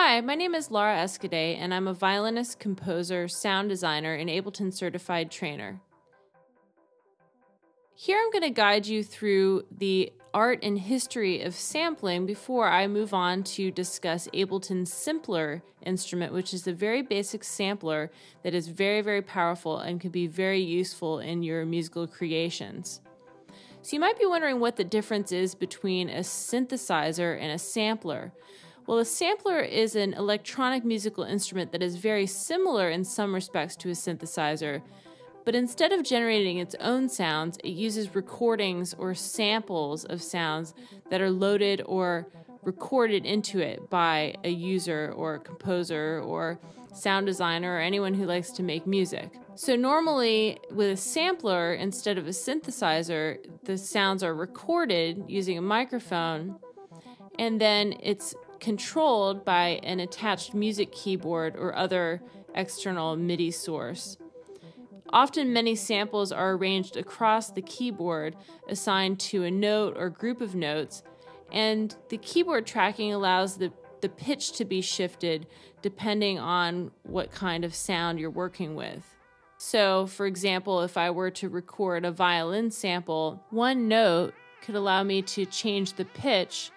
Hi, my name is Laura Escudé, and I'm a violinist, composer, sound designer, and Ableton certified trainer. Here I'm going to guide you through the art and history of sampling before I move on to discuss Ableton's Simpler instrument, which is a very basic sampler that is very, very powerful and can be very useful in your musical creations. So you might be wondering what the difference is between a synthesizer and a sampler. Well, a sampler is an electronic musical instrument that is very similar in some respects to a synthesizer, but instead of generating its own sounds, it uses recordings or samples of sounds that are loaded or recorded into it by a user or a composer or sound designer or anyone who likes to make music. So, normally with a sampler instead of a synthesizer, the sounds are recorded using a microphone and then it's controlled by an attached music keyboard or other external MIDI source. Often, many samples are arranged across the keyboard, assigned to a note or group of notes, and the keyboard tracking allows the, the pitch to be shifted depending on what kind of sound you're working with. So, for example, if I were to record a violin sample, one note could allow me to change the pitch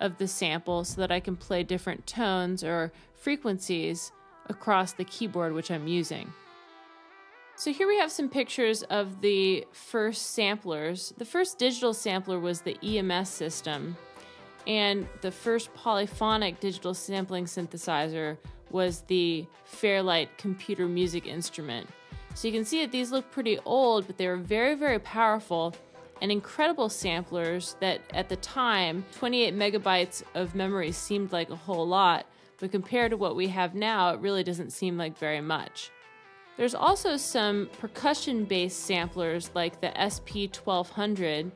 of the sample so that I can play different tones or frequencies across the keyboard which I'm using. So here we have some pictures of the first samplers. The first digital sampler was the EMS system, and the first polyphonic digital sampling synthesizer was the Fairlight computer music instrument. So you can see that these look pretty old, but they were very, very powerful and incredible samplers that at the time, 28 megabytes of memory seemed like a whole lot, but compared to what we have now, it really doesn't seem like very much. There's also some percussion based samplers like the SP 1200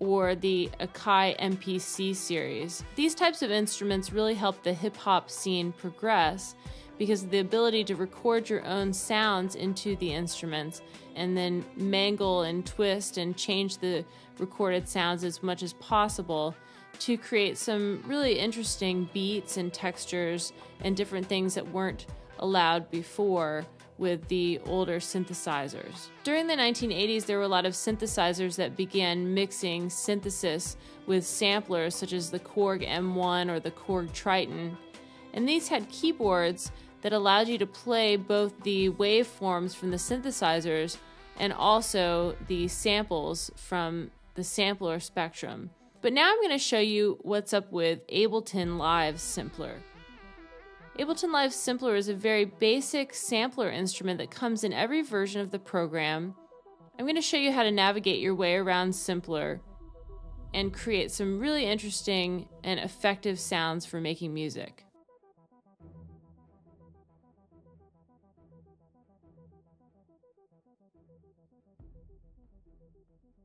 or the Akai MPC series. These types of instruments really helped the hip hop scene progress because the ability to record your own sounds into the instruments and then mangle and twist and change the recorded sounds as much as possible to create some really interesting beats and textures and different things that weren't allowed before with the older synthesizers. During the 1980s, there were a lot of synthesizers that began mixing synthesis with samplers such as the Korg M1 or the Korg Triton. And these had keyboards that allowed you to play both the waveforms from the synthesizers and also the samples from the sampler spectrum. But now I'm going to show you what's up with Ableton Live Simpler. Ableton Live Simpler is a very basic sampler instrument that comes in every version of the program. I'm going to show you how to navigate your way around Simpler and create some really interesting and effective sounds for making music.